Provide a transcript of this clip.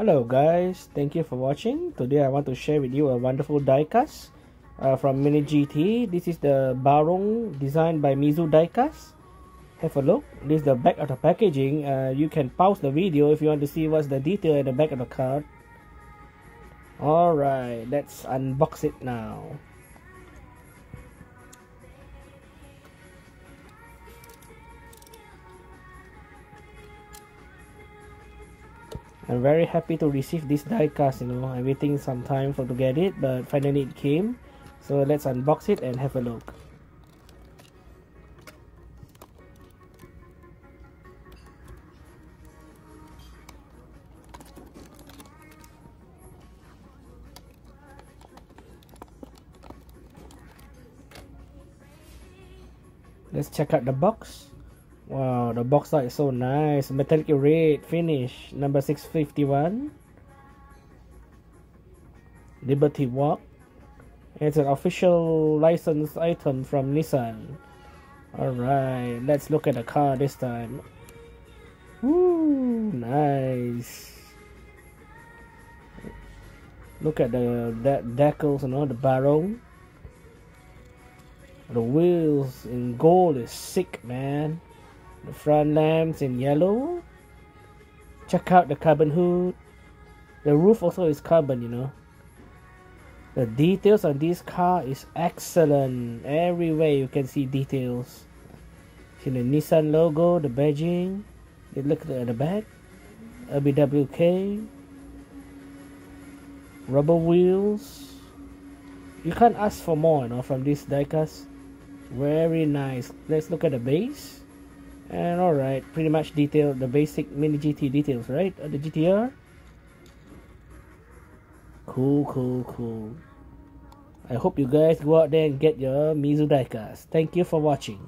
Hello guys, thank you for watching. Today I want to share with you a wonderful diecast uh, from Mini GT. This is the Barong designed by Mizu Diecast. Have a look. This is the back of the packaging. Uh, you can pause the video if you want to see what's the detail at the back of the card. Alright, let's unbox it now. I'm very happy to receive this diecast, you know, I'm waiting some time for to get it, but finally it came. So let's unbox it and have a look. Let's check out the box. Wow, the box art is so nice. Metallic red finish, number 651. Liberty Walk. It's an official licensed item from Nissan. Alright, let's look at the car this time. Woo, nice. Look at the de decals and all the barrel. The wheels in gold is sick, man. The front lamps in yellow. Check out the carbon hood. The roof also is carbon, you know. The details on this car is excellent. Everywhere you can see details. See the Nissan logo, the badging. You look at the back. LBWK. Rubber wheels. You can't ask for more, you know, from this diecast. Very nice. Let's look at the base. And alright, pretty much detail the basic mini GT details, right? Uh, the GTR. Cool, cool, cool. I hope you guys go out there and get your Mizu diecast. Thank you for watching.